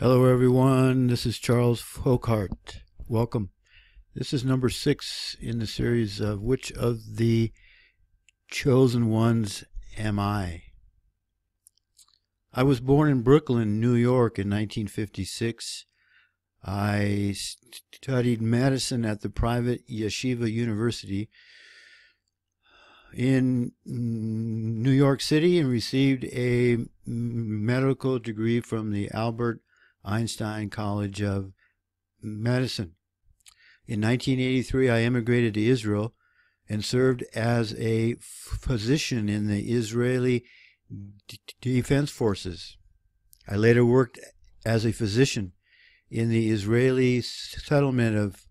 Hello, everyone. This is Charles Fockaert. Welcome. This is number six in the series of Which of the Chosen Ones Am I? I was born in Brooklyn, New York in 1956. I studied medicine at the private Yeshiva University in New York City and received a medical degree from the Albert Einstein College of Medicine. In 1983, I immigrated to Israel and served as a physician in the Israeli Defense Forces. I later worked as a physician in the Israeli settlement of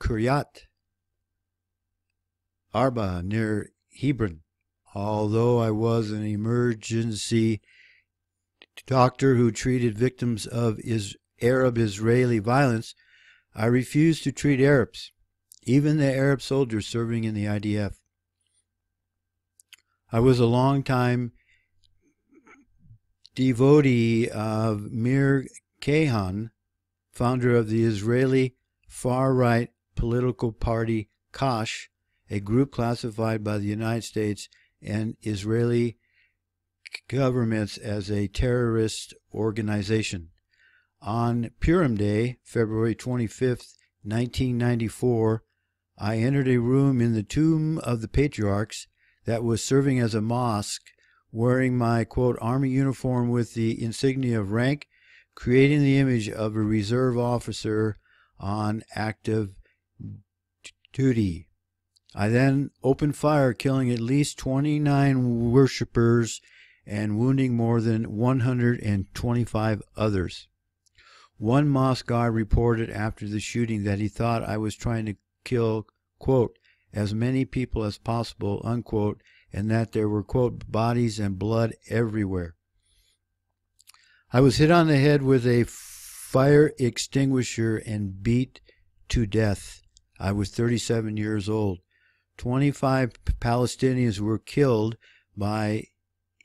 Kiryat Arba near Hebron. Although I was an emergency doctor who treated victims of Arab Israeli violence, I refused to treat Arabs, even the Arab soldiers serving in the IDF. I was a long time devotee of Meir Kahane, founder of the Israeli far right political party Kach, a group classified by the United States and Israeli governments as a terrorist organization. On Purim Day, February 25th, 1994, I entered a room in the Tomb of the Patriarchs that was serving as a mosque, wearing my quote army uniform with the insignia of rank, creating the image of a reserve officer on active duty. I then opened fire, killing at least 29 worshippers and wounding more than 125 others. One mosque guard reported after the shooting that he thought I was trying to kill, quote, as many people as possible, unquote, and that there were, quote, bodies and blood everywhere. I was hit on the head with a fire extinguisher and beat to death. I was 37 years old. 25 Palestinians were killed by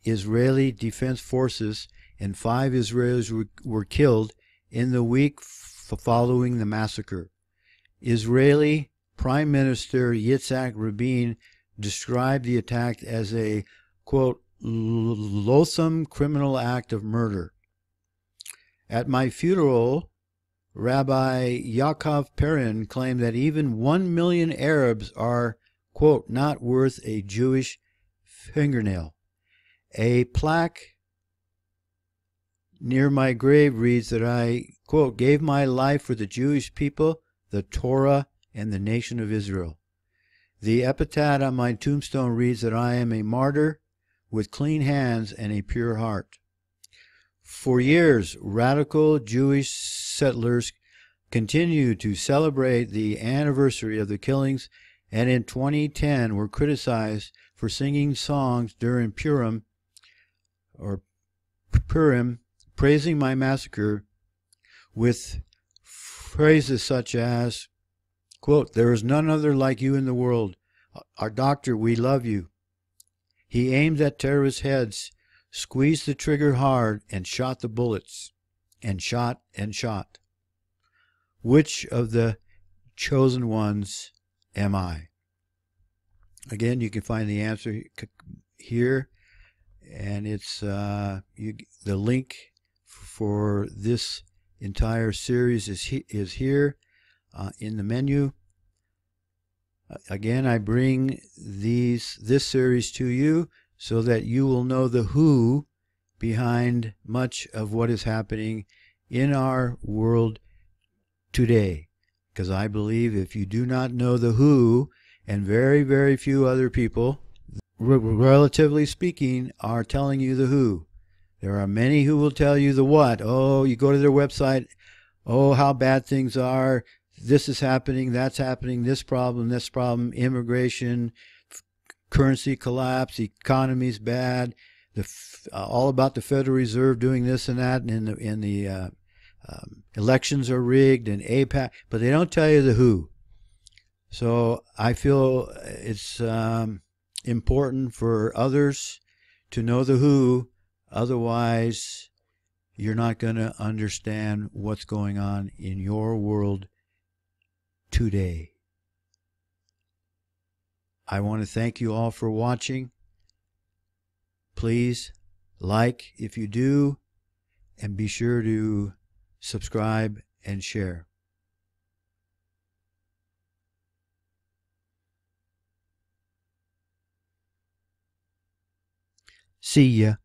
Israeli Defense Forces, and five Israelis were, killed in the week following the massacre. Israeli Prime Minister Yitzhak Rabin described the attack as a, quote, loathsome criminal act of murder. At my funeral, Rabbi Yaakov Perrin claimed that even one million Arabs are, quote, not worth a Jewish fingernail. A plaque near my grave reads that I, quote, gave my life for the Jewish people, the Torah, and the nation of Israel. The epitaph on my tombstone reads that I am a martyr with clean hands and a pure heart. For years, radical Jewish settlers continued to celebrate the anniversary of the killings and in 2010 were criticized for singing songs during Purim or Purim, praising my massacre with phrases such as, quote, There is none other like you in the world. Our doctor, we love you. He aimed at terrorist heads, squeezed the trigger hard, and shot the bullets, and shot and shot. Which of the chosen ones am I? Again, you can find the answer here and it's uh, you, the link for this entire series is he, is here uh, in the menu. Again, I bring these this series to you so that you will know the who behind much of what is happening in our world today. Because I believe if you do not know the who, and very, very few other people relatively speaking, are telling you the who. There are many who will tell you the what. Oh, you go to their website. Oh, how bad things are. This is happening. That's happening. This problem. This problem. Immigration, currency collapse. Economy's bad. The uh, all about the Federal Reserve doing this and that, and the in the uh, um, elections are rigged and AIPAC, but they don't tell you the who. So I feel it's um, important for others to know the who. Otherwise, you're not going to understand what's going on in your world today. I want to thank you all for watching. Please like if you do, and be sure to subscribe and share. See ya.